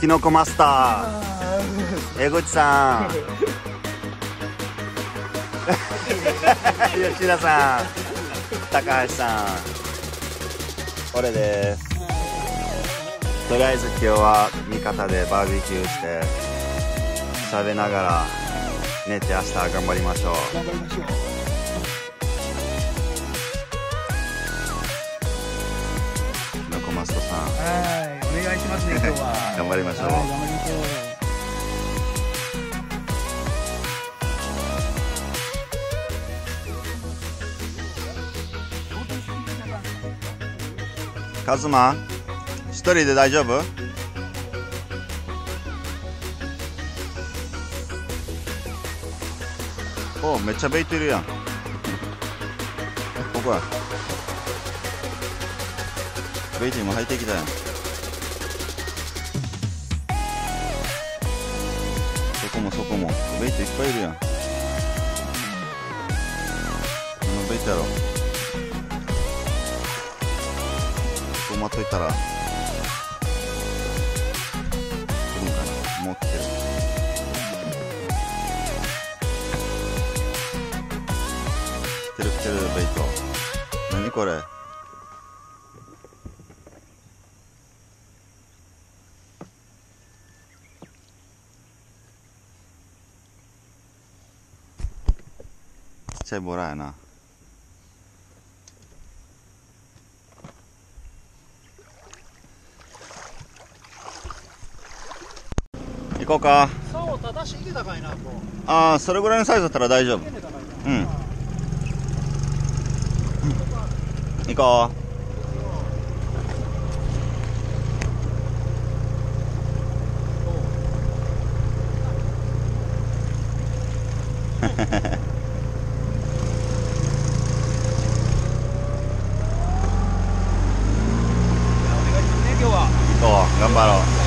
キノコマスター。江口さん。吉田さん。高橋さん。俺です。とりあえず今日は味方でバーベキューして。食べながら寝て明日 頑張りましょう。頑張りましょうマストさん。はいお願いしますね今日は。頑張りましょう。はい頑張りましょう。カズマ一人で大丈夫？おめっちゃベイトいるやん。ここや。ベイト今入ってきたやん。そこもそこも。ベイトいっぱいいるやん。何のベイトやろここ待っといたら。これ。ちっちゃいボラやな。行こうか。ああそれぐらいのサイズだったら大丈夫。うん行こお願いしますね今日はう行こう頑張ろう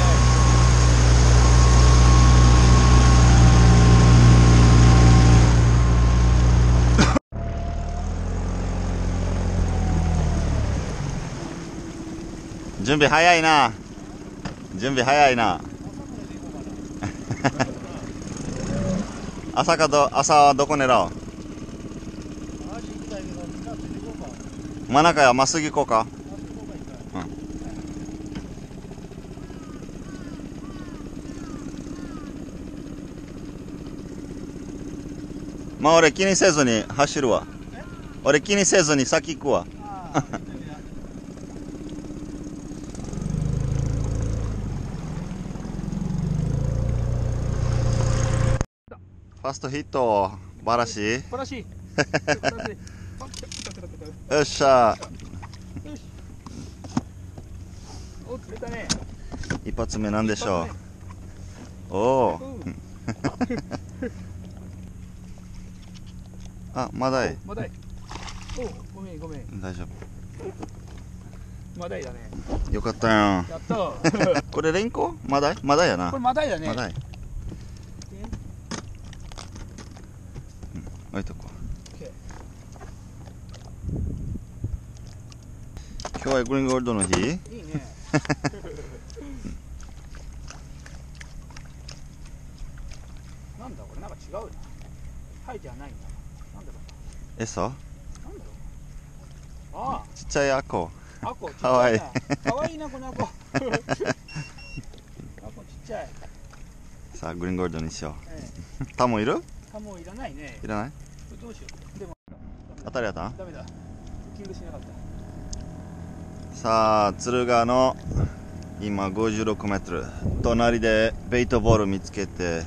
準備早いな。準備早いな。朝かど朝はどこ狙おう？真ん中やまっすぐ行こうか。まあ俺気にせずに走るわ。俺気にせずに先行くわああファーストヒットバラシ素晴らしい。素晴らし よっしゃ。お釣れたね。一発目なんでしょう。おおう。ん。あまだい。マダイおごめんごめん。大丈マダイだね。夫よかったやん。やった。こ これレンコ？まだい？まだやな。れマダイだね。まだい置いとこう OK 今日はグリーンゴールドの日。いいね。なんだこれなんか違うな。書いてはないんだなんだろ餌うなんだろう。あちっちゃいアコ。あアコちっちかわいい。かわいいなこのアコ。アコちっちゃい、さあグリーンゴールドにしよえうタモいる？え、かもういらないね。いらない？どうしよう。でも当たりやったん？ダメだ。キングしなかったさあ敦賀の今56メートル。隣でベイトボール見つけて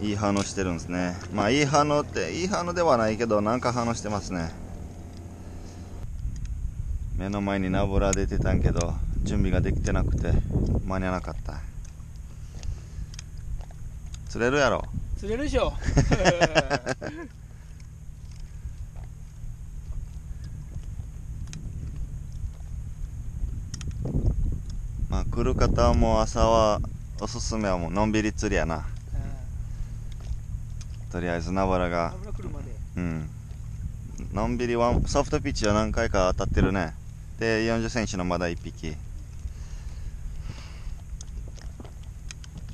いい反応してるんですね。まあいい反応っていい反応ではないけどなんか反応してますね。目の前にナブラ出てたんけど準備ができてなくて間に合わなかった。釣れるやろ。釣れるでしょ 来る方はもう朝はおすすめはもうのんびり釣りやな。とりあえずナバラが。うん。のんびりワンソフトピッチは何回か当たってるね。で4 0センチのまだ1匹。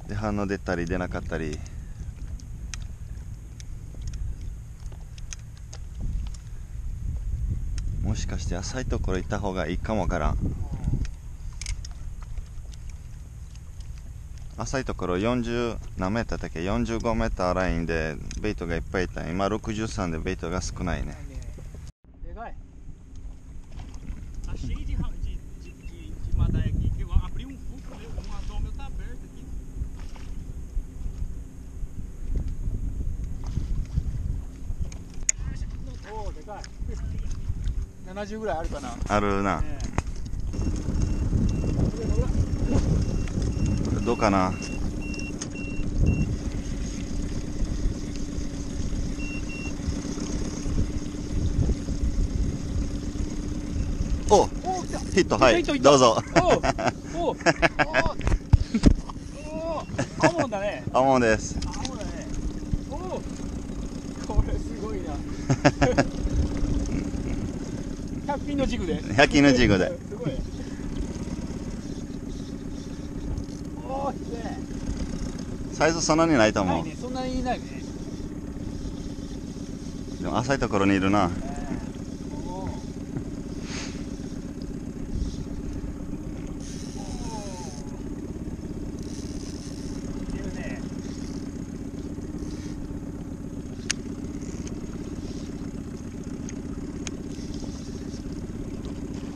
で反応出たり出なかったり。もしかして浅いところ行った方がいいかもわからん浅いところ40何メーターだっけ？45メーターラインでベイトがいっぱいいた。今63でベイトが少ないね。でかい。あるな、ねどうかな。おヒットはいどうぞ。おおアモンだねアモンですアモンだねおおこれすごいな100均のジグで100均のジグですごいおおすげえサイズそんなにないと思うね。そんなにいないね。でも浅いところにいるな。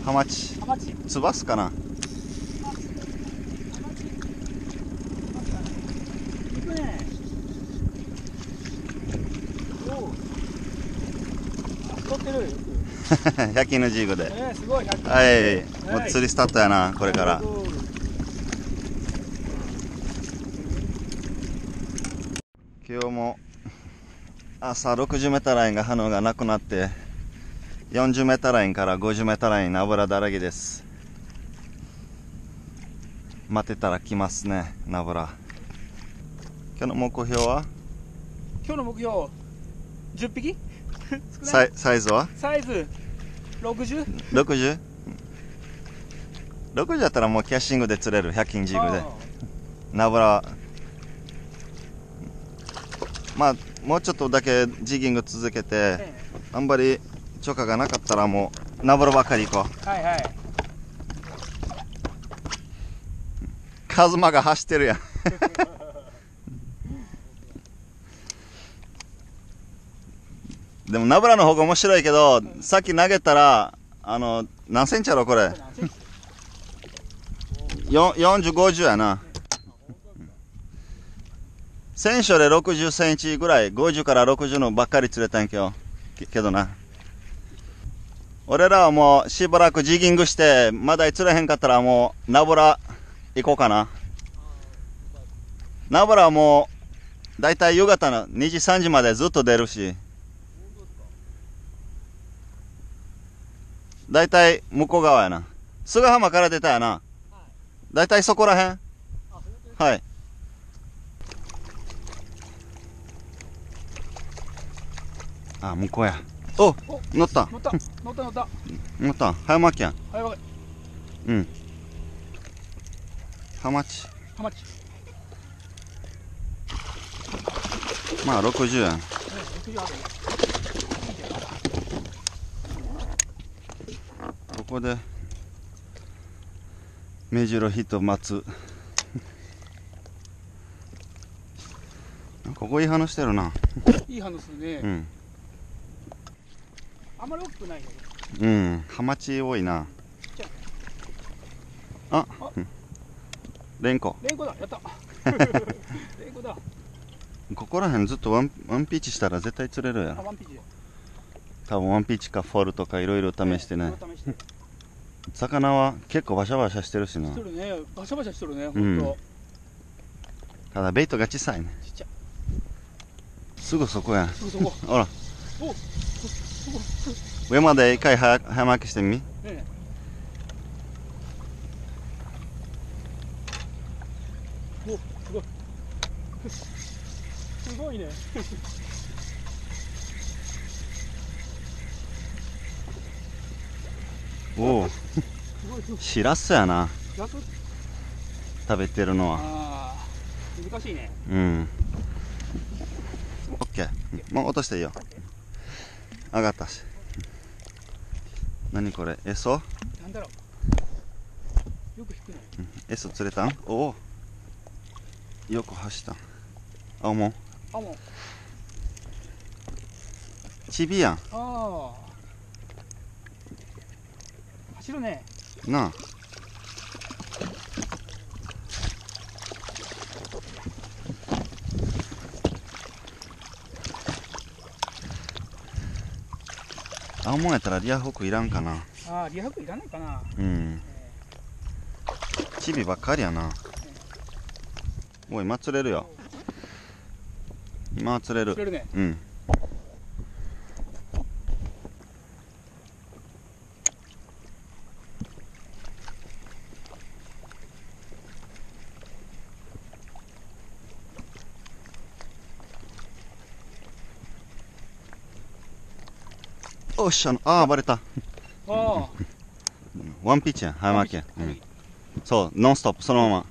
ハマチ。ハマチ。ツバスかな行くねおおあ太ってるよ 100均のジグで。えー、すごい100はい。もう釣りスタートやなこれから。今日も朝60メーターラインが反応がなくなって40メーターラインから50メーターライン油だらけです。待ってたら来ますねナブラ今日の目標は？今日の目標10匹？少サイサイズは？サイズ 60? 60? 60だったらもうキャッシングで釣れる100均ジグで。あナブラは。まあもうちょっとだけジギング続けーてえあんまりチョカがなかったらもうナブラばっかり行こう。えはいはい。カズマが走ってるやん でもナブラの方が面白いけどさっき投げたらあの何センチやろこれ？4050やな。選手で60センチぐらい50から60のばっかり釣れたんやけどけけどな。俺らはもうしばらくジギングしてまだ釣れへんかったらもうナブラ行こうかな。ナブラはもうだいたい夕方の2時3時までずっと出るし。だいたい向こう側やな。菅浜から出たやな。だいたいそこらへんはい。あ向こうや。おお乗った。乗った。乗った乗った。乗った。早巻きやん。はいわかうん。ハマチハマチまあ60やん。ね60あここで目白ヒット待つ。ここいい話してるな。いい反応するね、うん。あんまり大きくないね。うん。ハマチ多いな。ああ。うん。レンコ。レンコだ。やった。レンコだ。ここら辺ずっとワンワンピーチしたら絶対釣れるやろ多分ワンピーチかフォルとかいろいろ試してね。これ試して魚は結構バシャバシャしてるしな。しとるね。バシャバシャしとるねほうん。んとただベイトが小さいね。ちっちゃ。いすぐそこやん。すぐそこ。ほら。おそこ上まで一回早早巻きしてみ。ねおすごい。すぐごいねおおしらすやな。逆食べてるのは。難しいね。うん。オッケー。もう落としていいよ。上がったし。何これ？エソ？なんだろう。よく引くね。エソ釣れたん？おおよく走ったあもうあもうチビやん。ああ走るね。なあ。青もんやったらリアフォークいらんかな。ああリハクいらないかな。うん。チビばっかりやな。おい今釣れるよ。今は釣れる。釣れるね。うんっしゃああバレたああワンピッチや葉山県、うん、そうノンストップそのまま。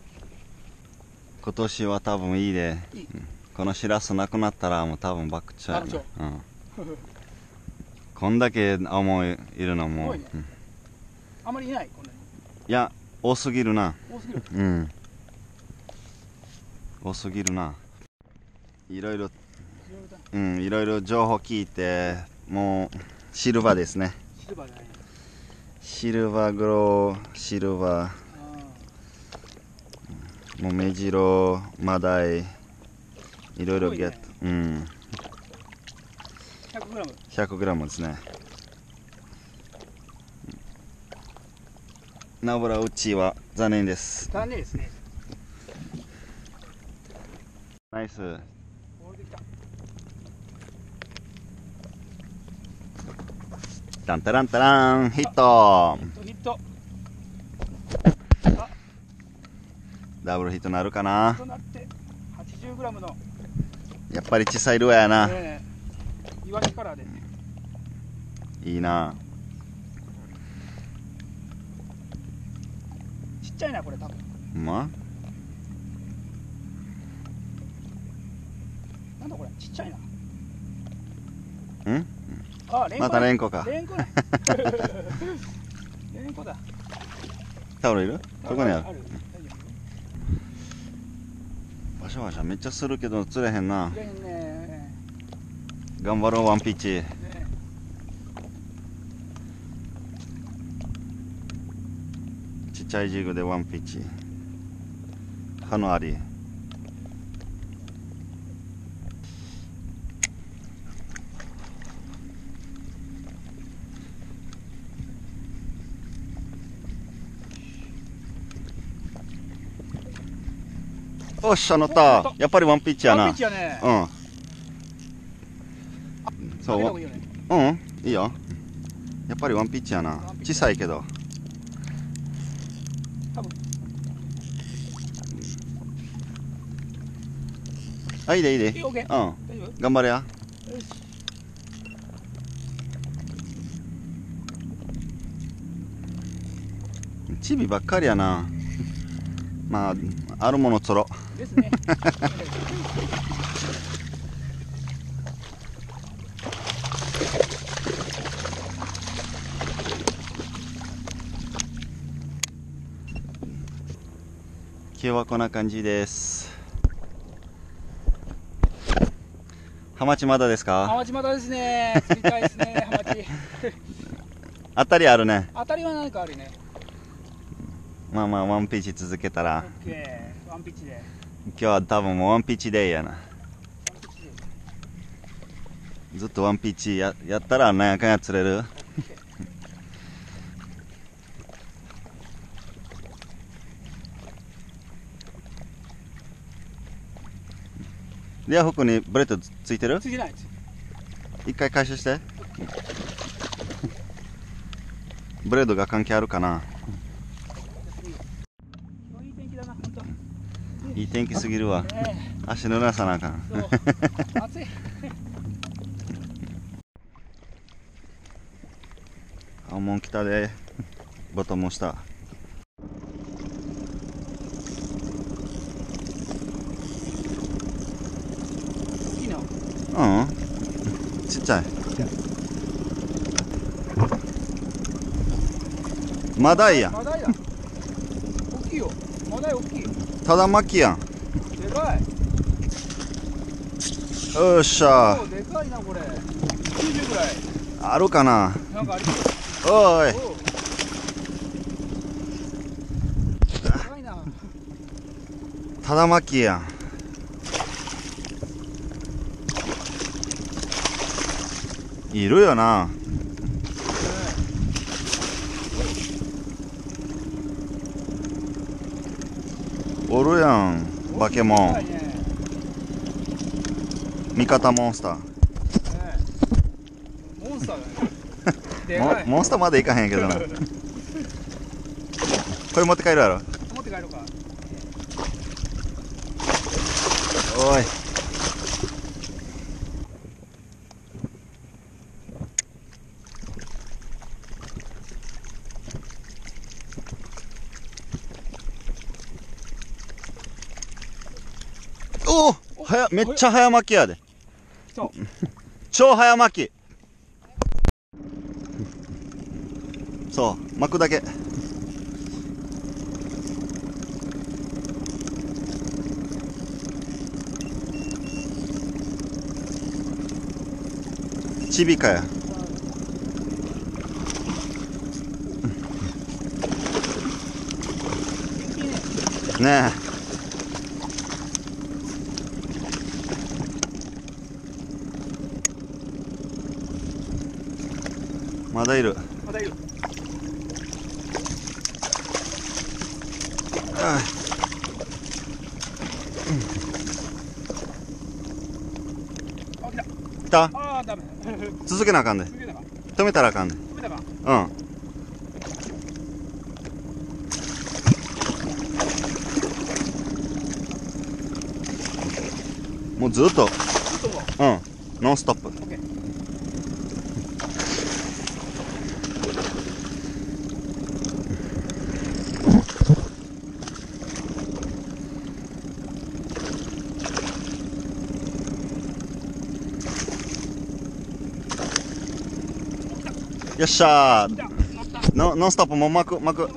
今年は多分いいで。いい。うんこのしらすなくなったらもう多分バックチャー。うん、こんだけ青もいるのも、ね。うん。あまりいないこんなに。いや多すぎるな。多すぎる。うん。多すぎるな。いろいろうんいろいろ情報聞いてもうシルバーですね。シルバーじゃないシルバーグローシルバあーもうメジロマダイ。いろいろゲット、うん。あ 100g 100グラムですね。ナブラうちは残念です。残念ですね。ナイス降りてきたタンタランタランヒット。ヒットダブルヒットなるかな。となって 80g の。やっぱり小さいルアーやな、えーいいな。ちっちゃいなこれ多分。うま？なんだこれちっちゃいな。うん？あレンコまたレンコか。レンコね。レンコだ。タオルいる？どこにある。ある。大丈バシャバシャめっちゃするけど釣れへんな。ね。頑張ろうワンピッチ。ね。ちっちゃいジグでワンピッチ。歯のありおっしゃ乗った。やっぱりワンピッチやな。ワンピッチやね。うん。そう。いいよね。うんいいよ。やっぱりワンピッチやな。小さいけど。あいいでいいで。いいうん。頑張れや。よし。チビばっかりやな。まああるもの釣ろですね。今日はこんな感じです。ハマチまだですハかマチまだですね。釣りたいですね ハマチ。当たりあるね。当たりは何かあるね。まあまあワンピッチ続けたオらッケー。ワンピッチで今日は多分もうワンピッチデイやな。ずっとワンピッチややったら何やかんや釣れる？リアフックにブレッドついてる？ついてない一回回収して。ブレードが関係あるかな今日いい天気すぎるわ。ね足濡らさなあかん。暑い。青門北で。ボトムした。いいなうん。ちっちゃい。マダイや。んマダイだ大きいよ。マダイ大きいただ巻きやん。でかいよっしゃ。おでかいなこれ。90ぐらいあるかな。なんかありそう。おい。おうでかいな。ただ巻きやん。いるよなおるやんバケモン。味方モンスター。ねモンスターだね。モンスターまでいかへんけどな。これ持って帰るやろ。持って帰ろうか。おいおはやめっちゃ早巻きやで。超早巻き。そう巻くだけ。チビかや。ねえ。まだいる。まだいる。ああ来た。来た？ああダメ続けなあかんで。続けたか止めたらあかんで。止めたかうん。もうずっと。う。ん。ノンストップっしゃーノノンストップもう巻く巻く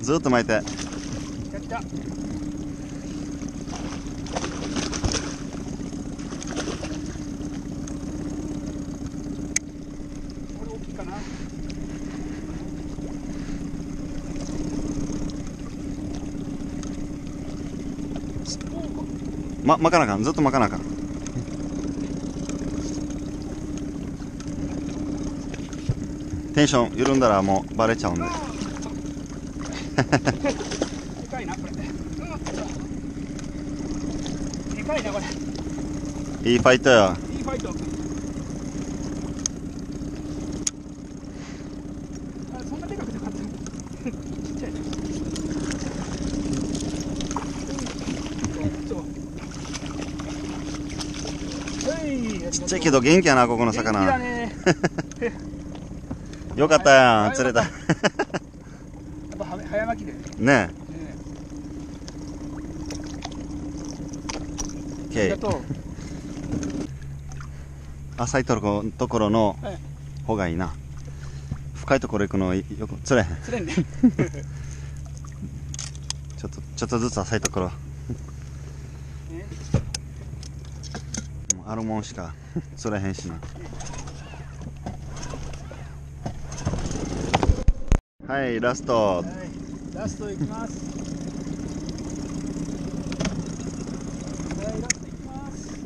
ずっと巻いてま巻かなあかんずっと巻かなあかんテンション緩んだらもうバレちゃうんで。でかいなこれでかいなこれいいファイトや。いいファイトあそんなでかくなかったちっちゃいちっちゃいけど元気やなここの元気だ魚。ね よかったやんはい釣れた。やっぱは早巻きでね。ねあえりがとう。浅いところところのはい方がいいな。深いところ行くのよく釣れへん。釣れんね。ちょっとちょっとずつ浅いところ。ねもうあるもんしか。釣れへんしなはいラスト。はいラストいきますはいラストいきます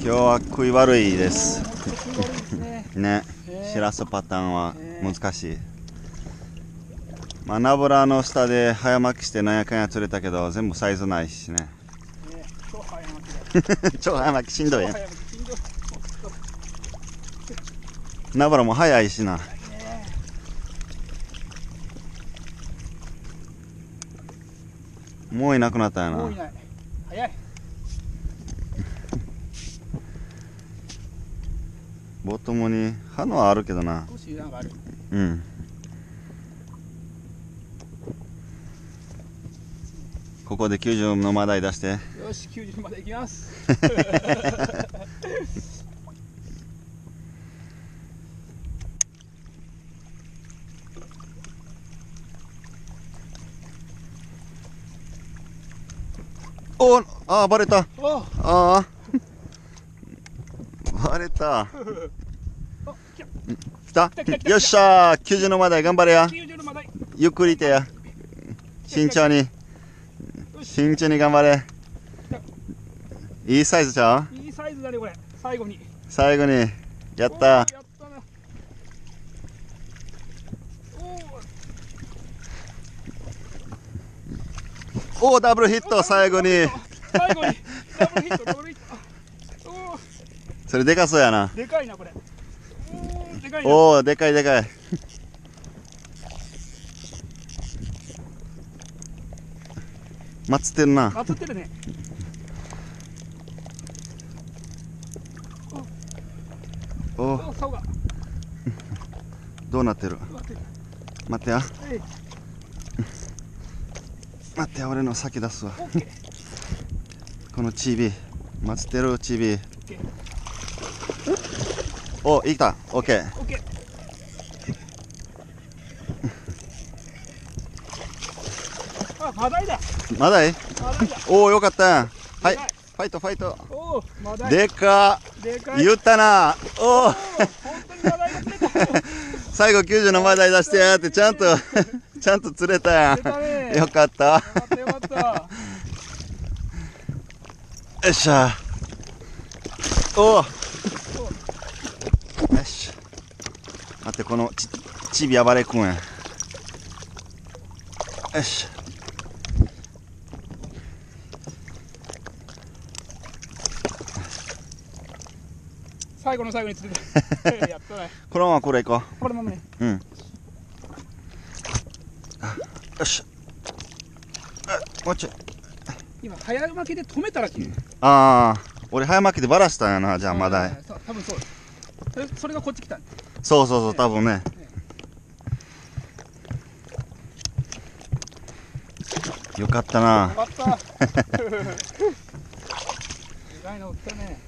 今日は食い悪いです。ね。しらすパターンはえー難しい。まあナブラの下で早巻きしてなんやかんや釣れたけど全部サイズないしね。ね。超早巻きだ超早巻きしんどい超早巻きしんどい。ナブラも早いしな。ね。もういなくなったんやな。もういない。早いボトムに歯のはあるけどな。うん。ここで90のマダイ出して。よし90まで行きます。おあーバレた。お。ああバレた。お 来来たよっしゃー。90のマダイ頑張れや。た90のまだいゆっくりいてや。慎重に。慎重に頑張れ。いいサイズちゃう？いいサイズだねこれ。最後に。最後に。やったおー。おおダブルヒット最後に。最後に。ダブルヒットそれでかそうやな。でかいなこれ。おおおでかいでかい。待ってるな。あつってるね。お。おどうなってる？待ってる待ってや。はい。待ってや俺の先出すわ。このチビ。待ってるチビおいったオッケーオッケーあマダイだまだいマダイだおおよかったはいファイトファイトおおマダイでかでかい言ったなおお最後90のマダイ出してやってちゃんとちゃんと釣れたやんよかったよかったよかったよっしゃおおよし待ってこのちちび暴れくんやよし。最後の最後に釣れた やったね。このままこれ行ここれもね。ううん。よし。あもうちょい。今早巻きで止めたら切るああ俺早巻きでバラしたんやなじゃあマダイそう多分そう。それそれがこっち来たんそうそうそう多分ね。よかったな。よかった。でかいの来たね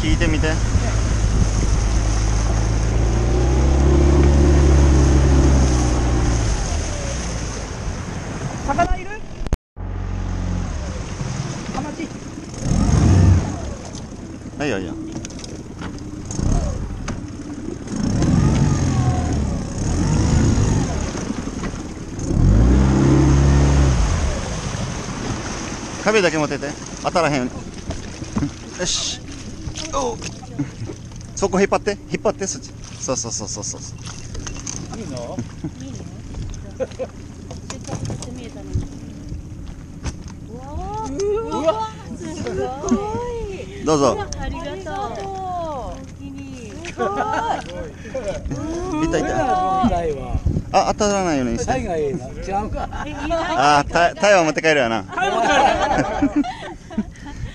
聞いてみて魚いるハマチはいよいいよ壁だけ持ってて当たらへん。ようによし。おう。そこ引っ張って引っ張ってそっち。そうそうそうそうそう。いいの？いいの？に。うわすごい。どう。ぞありがとう。すごい。いたい。たないわ。あ当たらないようにして。タイがいいな。違うか。あたタイは持って帰るやな。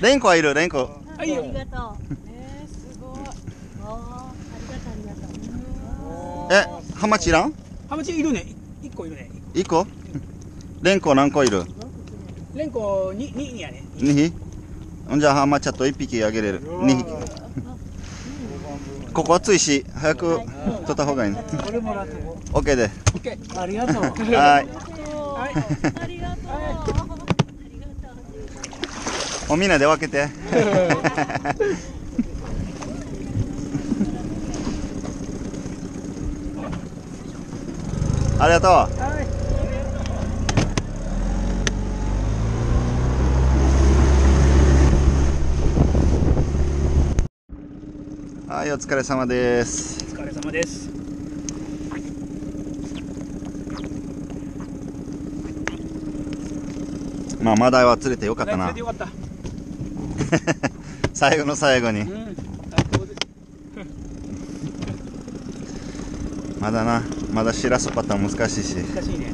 レンコはいるレンコ。あい。いよありがとう。えー、すごい。ありがとうありがとう。えハマチいらん？ハマチいるね。い一個いるね。一個？レンコ何個いる？レンコにににやね。2匹？ほんじゃあハマチあと1匹あげれる。2匹ここ暑いし早く取った方がいいねこれもらってこ OK でオッケーう。ありがとう。はいありがとう。はいありがとう。ありがとう。ほもうみんなで分けて ありがとうはいお疲れ様です。お疲れ様です。まあマダイは釣れてよかったな。最後の最後に。うん まだな。まだシラスパターン難しいし。難しいね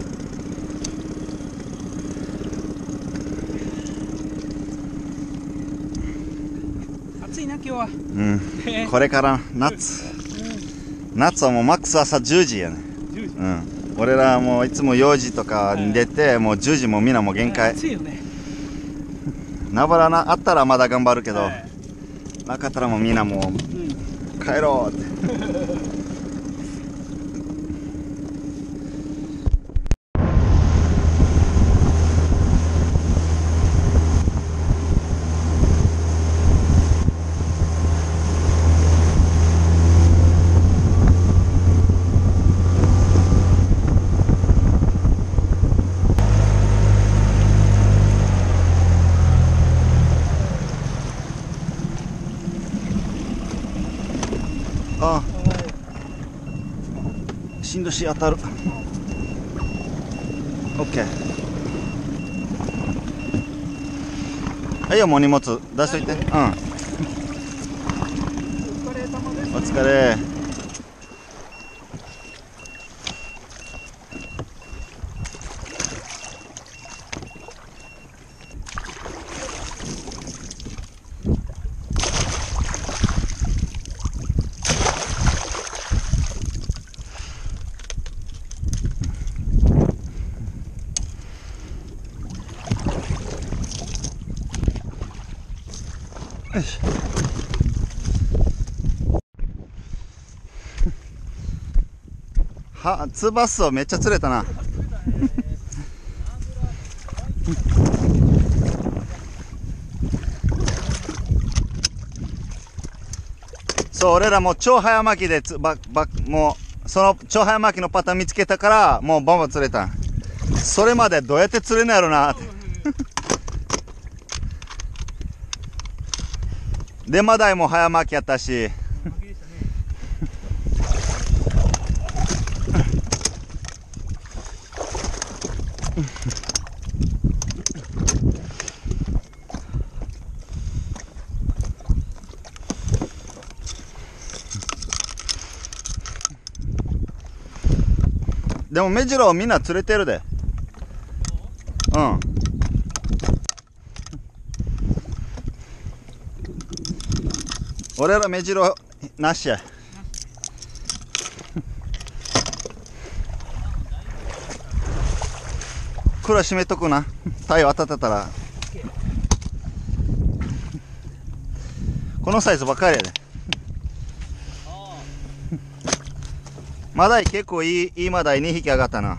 暑いな今日はうん。ね これから夏。夏はもうマックス朝10時やね。10時。うん。俺らもういつも4時とかに出てもう10時もうみんなもう限界。暑いよね。なばらなあったらまだ頑張るけど。はい。なかったらもうみんなもううん。帰ろうって あしんどし当たる。OK はいよもう荷物出しといて。うん。お疲れ様ですお疲れよし はツバスをめっちゃ釣れたな。そう俺らもう超早巻きでつばばもうその超早巻きのパターン見つけたからもうボンボン釣れた。それまでどうやって釣れんのやろなって。でマダイも早巻きやったし。でも目白みんな釣れてるで。うん。俺ら目白なしや。これは閉めとくな。太陽当たってたら。このサイズばっかりやで。マダイ結構いいいいマダイ2匹上がったな。